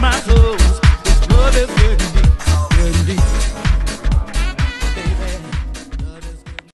my soul.